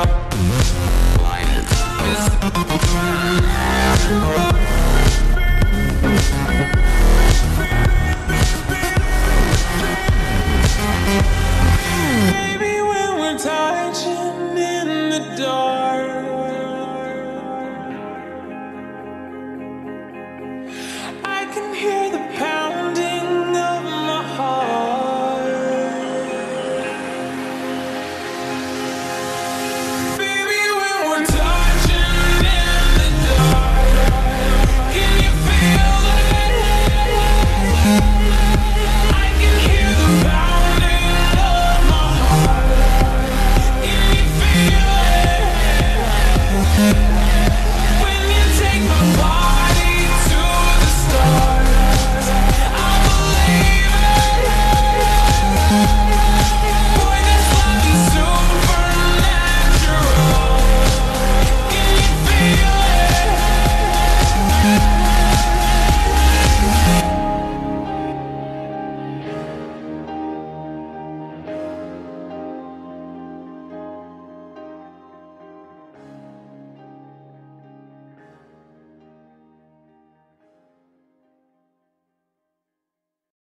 Lions.